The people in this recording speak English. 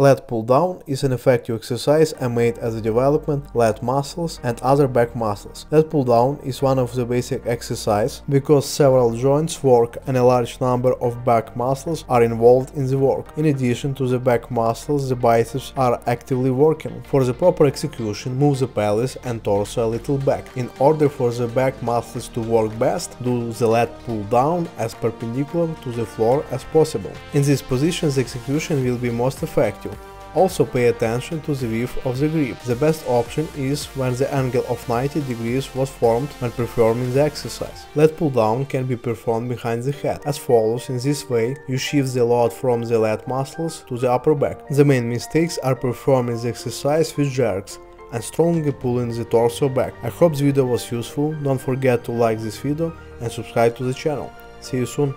Lat pull down is an effective exercise aimed at the development lat muscles and other back muscles. Lat pull down is one of the basic exercise because several joints work and a large number of back muscles are involved in the work. In addition to the back muscles, the biceps are actively working. For the proper execution, move the pelvis and torso a little back. In order for the back muscles to work best, do the lat pull down as perpendicular to the floor as possible. In this position, the execution will be most effective. Also pay attention to the width of the grip. The best option is when the angle of 90 degrees was formed when performing the exercise. Lat pull down can be performed behind the head, as follows in this way you shift the load from the lat muscles to the upper back. The main mistakes are performing the exercise with jerks and strongly pulling the torso back. I hope this video was useful, don't forget to like this video and subscribe to the channel. See you soon!